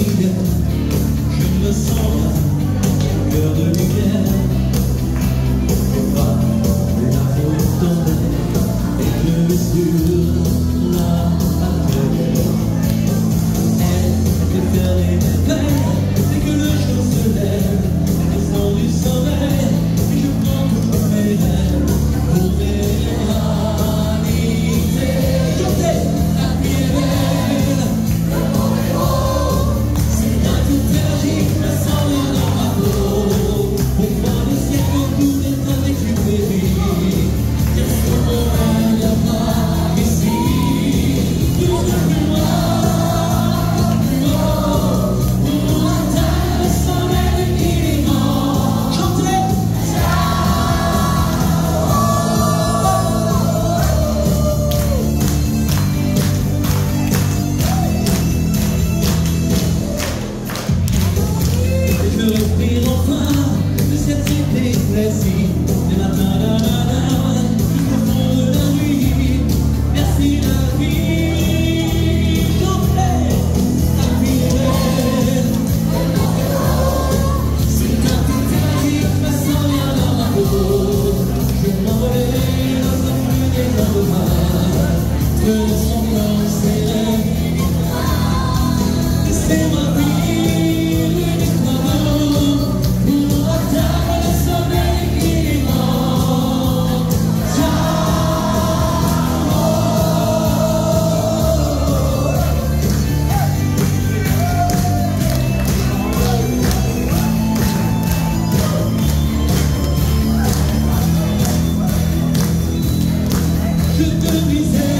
Je me sens là, cœur de lumière. could be said.